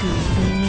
可悲。